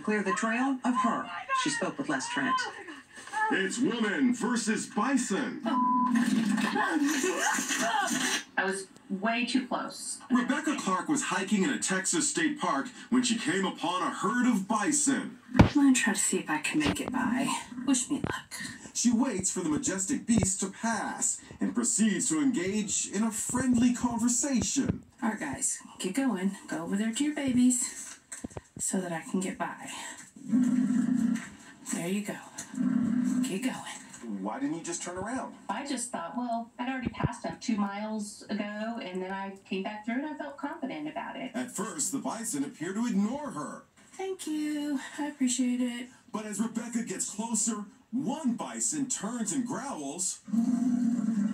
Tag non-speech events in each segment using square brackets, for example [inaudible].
clear the trail of her. She spoke with Les Trent. It's woman versus bison. I was way too close. Rebecca Clark was hiking in a Texas state park when she came upon a herd of bison. I'm gonna try to see if I can make it by. Wish me luck. She waits for the majestic beast to pass and proceeds to engage in a friendly conversation. All right, guys, get going. Go over there to your babies so that I can get by. There you go. Keep going. Why didn't you just turn around? I just thought, well, I'd already passed him two miles ago, and then I came back through and I felt confident about it. At first, the bison appear to ignore her. Thank you. I appreciate it. But as Rebecca gets closer, one bison turns and growls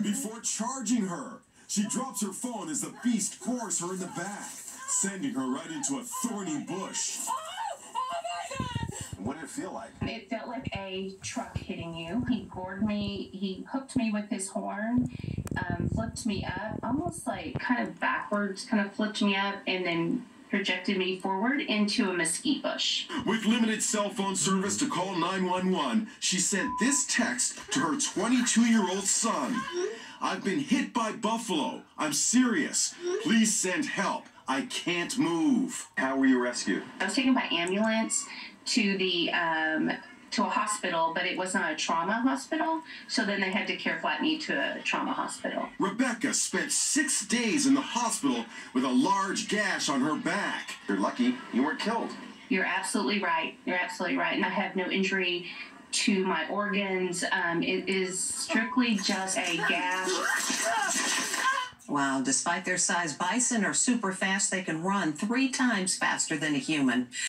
before charging her. She drops her phone as the beast gores her in the back, sending her right into a thorny bush. What did it feel like? It felt like a truck hitting you. He gored me, he hooked me with his horn, um, flipped me up, almost like kind of backwards, kind of flipped me up, and then projected me forward into a mesquite bush. With limited cell phone service to call 911, she sent this text to her 22 year old son I've been hit by buffalo. I'm serious. Please send help. I can't move. How were you rescued? I was taken by ambulance to the um, to a hospital, but it was not a trauma hospital. So then they had to care flight me to a trauma hospital. Rebecca spent six days in the hospital with a large gash on her back. You're lucky you weren't killed. You're absolutely right. You're absolutely right. And I have no injury to my organs. Um, it is strictly just a gash. [laughs] Wow, despite their size, bison are super fast. They can run three times faster than a human.